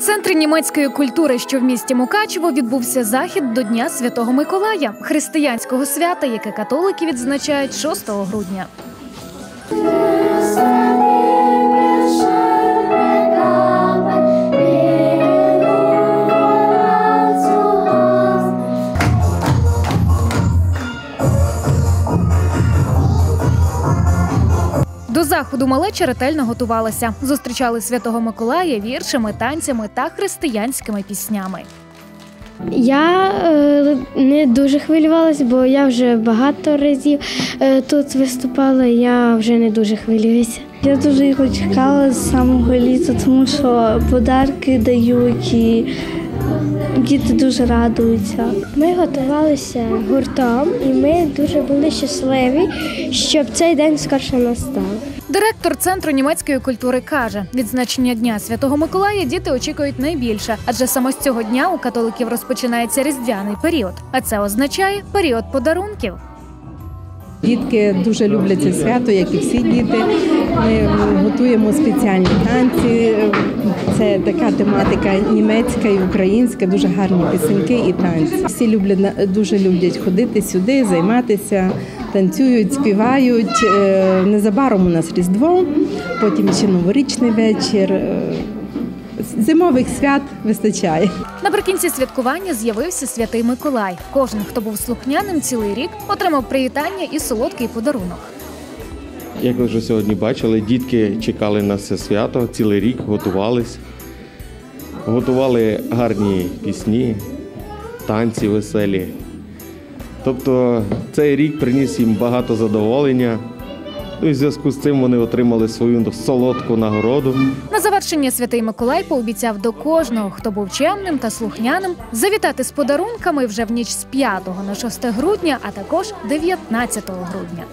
центрі німецької культури, що в місті Мукачево, відбувся захід до Дня Святого Миколая, християнського свята, яке католики відзначають 6 грудня. До заходу малеча ретельно готувалася. Зустрічали святого Миколая віршами, танцями та християнськими піснями. Я е, не дуже хвилювалася, бо я вже багато разів е, тут виступала, я вже не дуже хвилююся. Я дуже його чекала з самого літа, тому що подарки дають і діти дуже радуються. Ми готувалися гуртом, і ми дуже були щасливі, щоб цей день скорше настав. Директор центру німецької культури каже: відзначення дня Святого Миколая діти очікують найбільше, адже саме з цього дня у католиків розпочинається різдвяний період, а це означає період подарунків. Дітки дуже люблять це свято, як і всі діти. Ми готуємо спеціальні танці. Це така тематика німецька і українська, дуже гарні пісеньки і танці. Всі люблять дуже люблять ходити сюди, займатися, танцюють, співають. Е, Незабаром у нас Різдво, потім ще новорічний вечір. Е, Зимових свят вистачає. Наприкінці святкування з'явився святий Миколай. Кожен, хто був слухняним цілий рік, отримав привітання і солодкий подарунок. Як ви вже сьогодні бачили, дітки чекали на це свято, цілий рік готувались, готували гарні пісні, танці веселі. Тобто цей рік приніс їм багато задоволення. Ну і в зв'язку з цим вони отримали свою солодку нагороду. На завершення святий Миколай пообіцяв до кожного, хто був чемним та слухняним, завітати з подарунками вже в ніч з 5 на 6 грудня, а також 19 грудня.